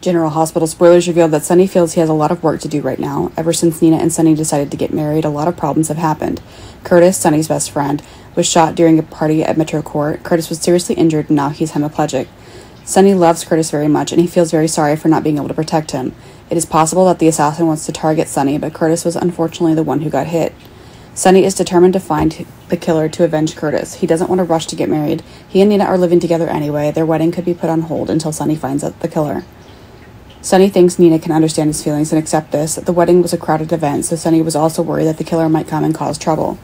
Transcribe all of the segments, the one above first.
General Hospital spoilers revealed that Sonny feels he has a lot of work to do right now. Ever since Nina and Sonny decided to get married, a lot of problems have happened. Curtis, Sonny's best friend, was shot during a party at Metro Court. Curtis was seriously injured and now he's hemiplegic. Sonny loves Curtis very much and he feels very sorry for not being able to protect him. It is possible that the assassin wants to target Sonny, but Curtis was unfortunately the one who got hit. Sonny is determined to find the killer to avenge Curtis. He doesn't want to rush to get married. He and Nina are living together anyway. Their wedding could be put on hold until Sonny finds out the killer. Sonny thinks Nina can understand his feelings and accept this. The wedding was a crowded event, so Sonny was also worried that the killer might come and cause trouble.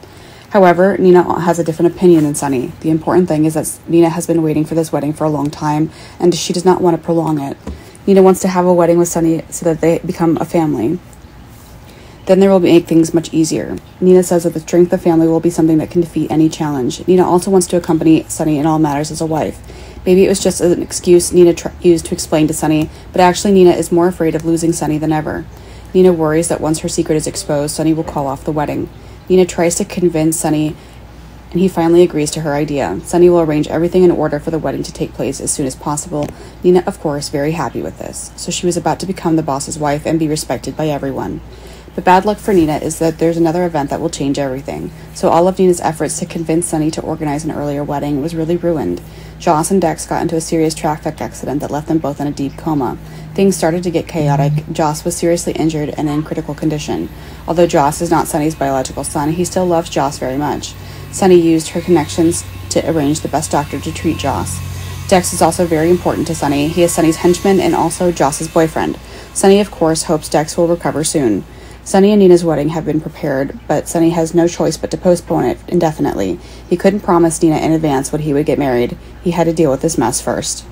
However, Nina has a different opinion than Sonny. The important thing is that Nina has been waiting for this wedding for a long time, and she does not want to prolong it. Nina wants to have a wedding with Sonny so that they become a family. Then there will make things much easier. Nina says that the strength of family will be something that can defeat any challenge. Nina also wants to accompany Sonny in all matters as a wife. Maybe it was just an excuse Nina tr- used to explain to Sonny, but actually Nina is more afraid of losing Sonny than ever. Nina worries that once her secret is exposed, Sonny will call off the wedding. Nina tries to convince Sonny, and he finally agrees to her idea. Sonny will arrange everything in order for the wedding to take place as soon as possible. Nina, of course, very happy with this. So she was about to become the boss's wife and be respected by everyone. But bad luck for Nina is that there's another event that will change everything. So all of Nina's efforts to convince Sonny to organize an earlier wedding was really ruined. Joss and Dex got into a serious traffic accident that left them both in a deep coma. Things started to get chaotic. Joss was seriously injured and in critical condition. Although Joss is not Sonny's biological son, he still loves Joss very much. Sonny used her connections to arrange the best doctor to treat Joss. Dex is also very important to Sonny. He is Sonny's henchman and also Joss's boyfriend. Sonny, of course, hopes Dex will recover soon. Sonny and Nina's wedding have been prepared, but Sonny has no choice but to postpone it indefinitely. He couldn't promise Nina in advance when he would get married. He had to deal with this mess first.